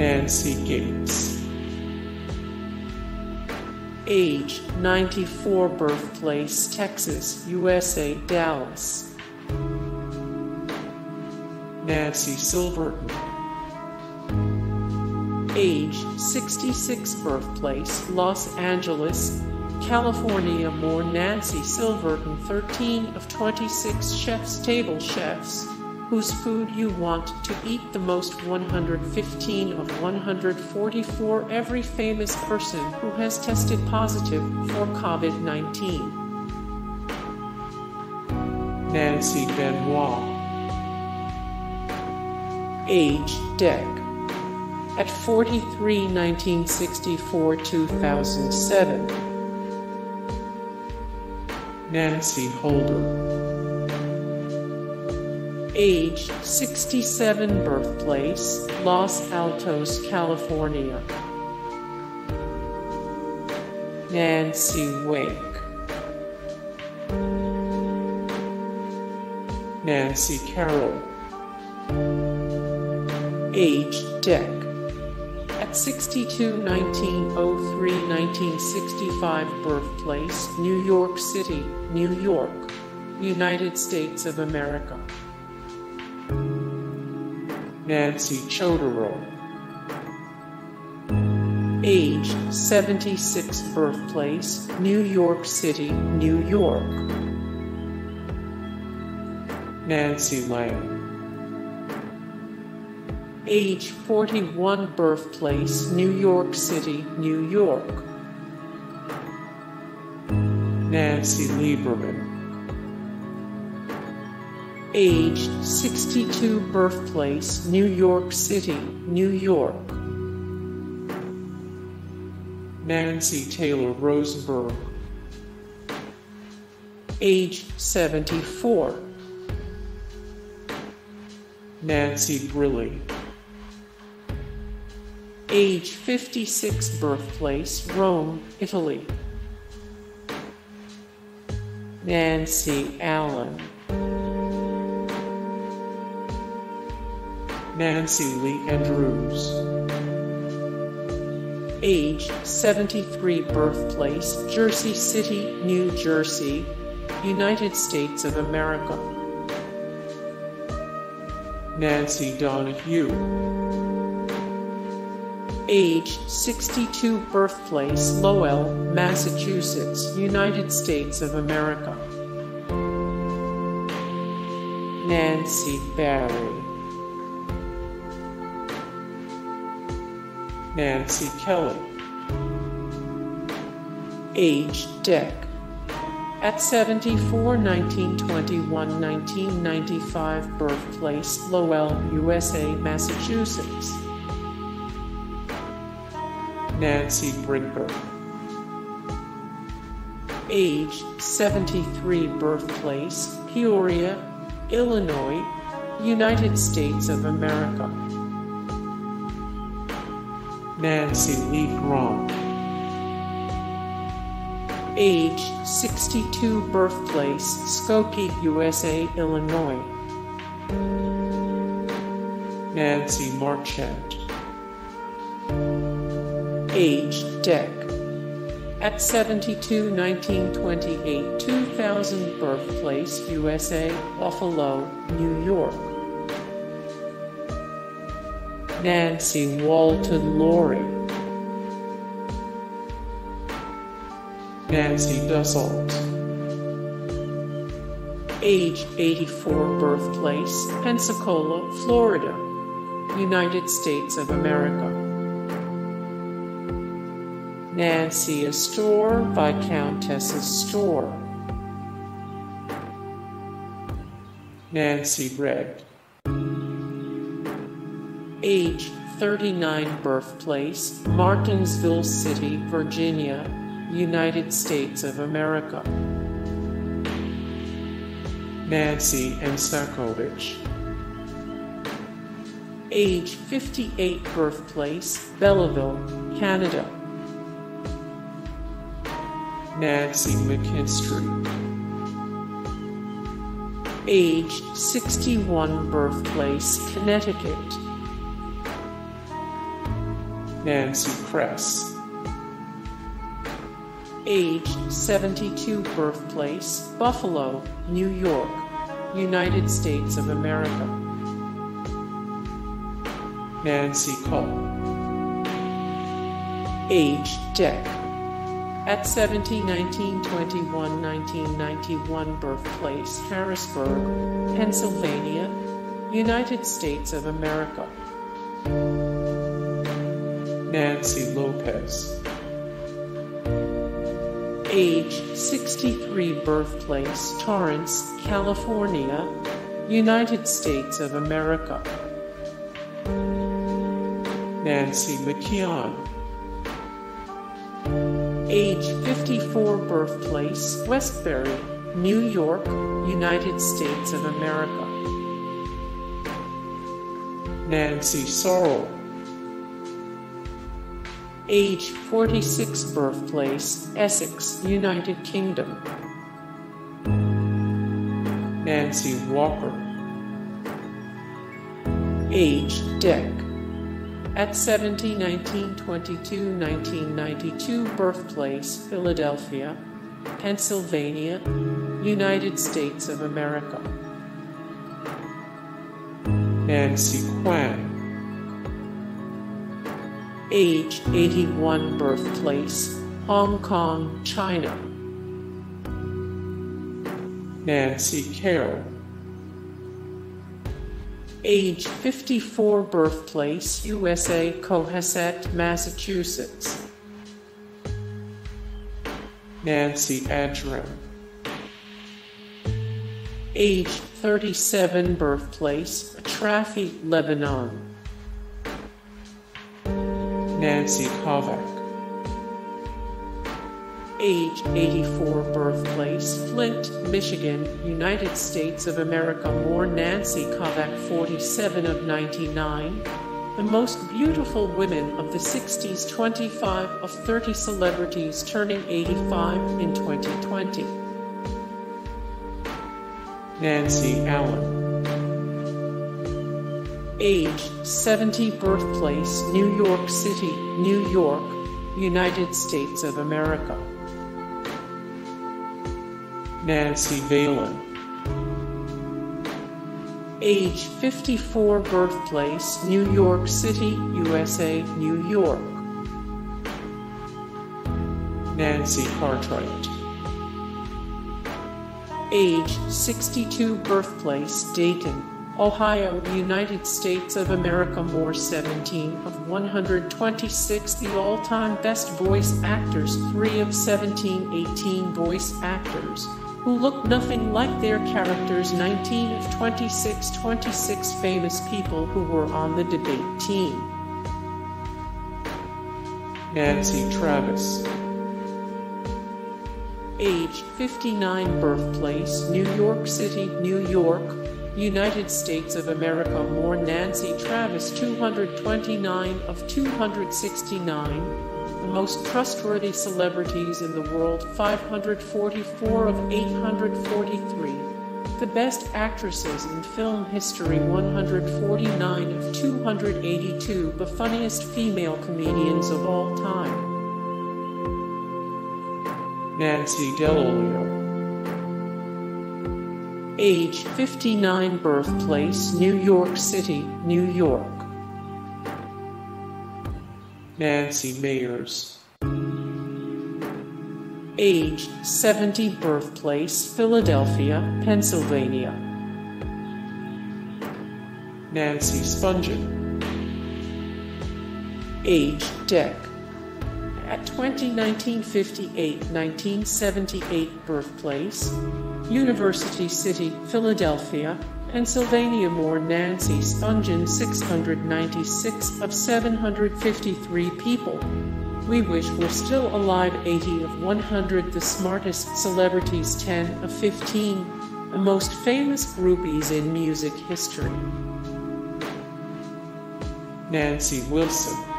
Nancy Gates. Age 94 Birthplace Texas, USA, Dallas. Nancy Silverton. Age 66 Birthplace Los Angeles, California. More Nancy Silverton, 13 of 26 chefs, table chefs whose food you want to eat the most 115 of 144 every famous person who has tested positive for COVID-19. Nancy Benoit. Age Deck At 43 1964 2007. Nancy Holder age 67 birthplace, Los Altos, California. Nancy Wake. Nancy Carroll. Age Dec. At 62 1903 1965 birthplace, New York City, New York, United States of America. Nancy Chodorow. Age 76 birthplace, New York City, New York. Nancy Lang. Age 41 birthplace, New York City, New York. Nancy Lieberman age 62 birthplace New York City, New York. Nancy Taylor Rosenberg. Age 74. Nancy Brilli. Age 56 birthplace Rome, Italy. Nancy Allen. Nancy Lee Andrews. Age 73 Birthplace Jersey City, New Jersey, United States of America. Nancy Donahue. Age 62 Birthplace Lowell, Massachusetts, United States of America. Nancy Barry. Nancy Kelly. Age Dec. At 74, 1921, 1995, birthplace Lowell, USA, Massachusetts. Nancy Brinker. Age 73, birthplace Peoria, Illinois, United States of America. Nancy Lee Grahn. Age 62 Birthplace Skokie, USA, Illinois. Nancy Marchand. Age Dec. At 72 1928 2000 Birthplace USA, Buffalo, New York. Nancy Walton Laurie. Nancy Dussault. Age 84 Birthplace Pensacola, Florida, United States of America. Nancy Astor, Viscountess Astor. Nancy Redd age 39 birthplace, Martinsville City, Virginia, United States of America. Nancy Anne Sakovich. Age 58 birthplace, Belleville, Canada. Nancy McKinstry. Age 61 birthplace, Connecticut. Nancy Kress. Age 72, birthplace Buffalo, New York, United States of America. Nancy Kulp. Age Dec. At 17, 1921, 1991, birthplace Harrisburg, Pennsylvania, United States of America. Nancy Lopez. Age 63, birthplace Torrance, California, United States of America. Nancy McKeon. Age 54, birthplace Westbury, New York, United States of America. Nancy Sorrell. Age 46, birthplace Essex, United Kingdom. Nancy Walker. Age Dec. At 70, 1922, 1992, birthplace Philadelphia, Pennsylvania, United States of America. Nancy Kwan. Age 81, birthplace Hong Kong, China. Nancy Carroll. Age 54, birthplace USA, Cohasset, Massachusetts. Nancy Ajram. Age 37, birthplace Trafi, Lebanon. Nancy Kovack. Age 84, birthplace Flint, Michigan, United States of America. More Nancy Kovack, 47 of 99. The most beautiful women of the 60s, 25 of 30 celebrities turning 85 in 2020. Nancy Allen. Age 70, birthplace New York City, New York, United States of America. Nancy Valen. Age 54, birthplace New York City, USA, New York. Nancy Cartwright. Age 62, birthplace Dayton, Ohio, United States of America. More 17 of 126, the all time best voice actors, 3 of 17, 18 voice actors who look nothing like their characters, 19 of 26, 26 famous people who were on the debate team. Nancy Travis. Age 59, birthplace New York City, New York, United States of America. More Nancy Travis, 229 of 269 the most trustworthy celebrities in the world 544 of 843, the best actresses in film history 149 of 282, the funniest female comedians of all time. Nancy Dell'Olio. Age 59, birthplace New York City, New York. Nancy Meyers. Age 70, birthplace Philadelphia, Pennsylvania. Nancy Spungen. Age Dec. At 20, 1958, 1978, birthplace University City, Philadelphia, Pennsylvania. More Nancy Spungen, 696 of 753 people. We wish we're still alive 80 of 100 the smartest celebrities 10 of 15 the most famous groupies in music history Nancy Wilson.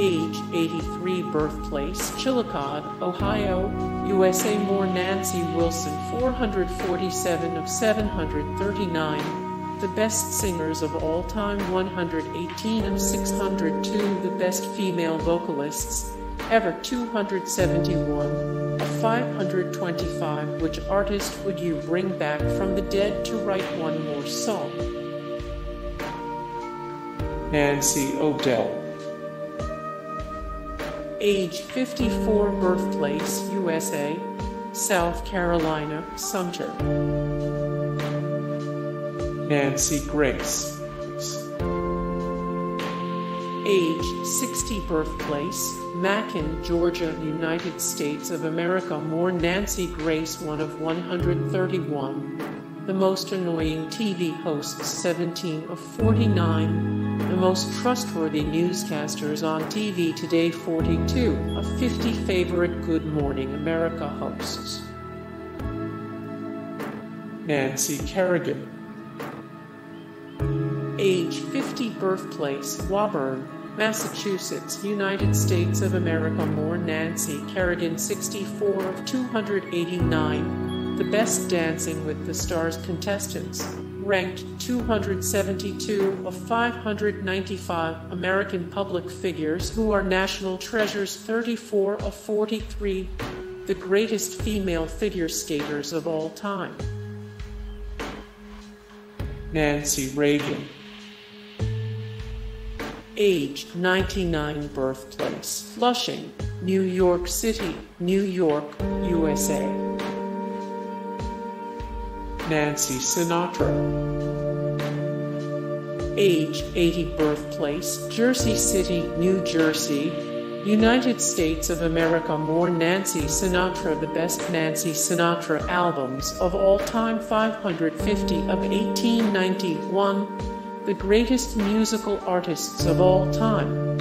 Age 83 birthplace Chillicothe, Ohio, USA More Nancy Wilson 447 of 739 the best singers of all time 118 of 602 the best female vocalists ever 271 of 525 which artist would you bring back from the dead to write one more song? Nancy O'Dell age 54 birthplace USA South Carolina Sumter. Nancy Grace. Age 60 birthplace Macon, Georgia, United States of America. More Nancy Grace one of 131 the most annoying TV hosts 17 of 49 the most trustworthy newscasters on TV today 42 of 50 favorite Good Morning America hosts. Nancy Kerrigan. Age 50 birthplace Woburn Massachusetts, United States of America more Nancy Kerrigan 64 of 289, the best Dancing with the Stars contestants, ranked 272 of 595 American public figures who are national treasures 34 of 43, the greatest female figure skaters of all time. Nancy Reagan age 99 birthplace Flushing, New York City, New York, USA. Nancy Sinatra age 80 birthplace Jersey City, New Jersey, United States of America more Nancy Sinatra the best Nancy Sinatra albums of all time 550 of 1891 the greatest musical artists of all time.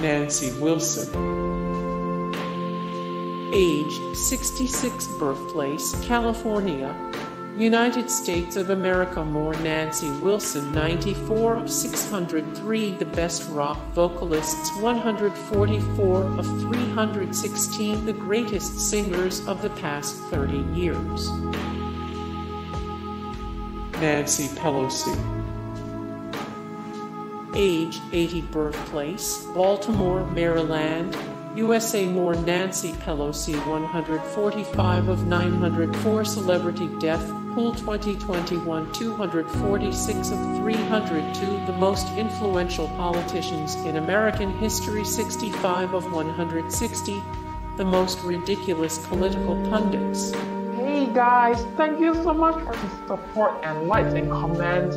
Nancy Wilson. Age 66 birthplace California, United States of America more Nancy Wilson 94 of 603 the best rock vocalists 144 of 316 the greatest singers of the past 30 years. Nancy Pelosi. Age 80 birthplace Baltimore, Maryland, USA more Nancy Pelosi 145 of 904 celebrity death pool 2021 246 of 302 the most influential politicians in American history 65 of 160 the most ridiculous political pundits. Hey guys, thank you so much for the support and likes and comments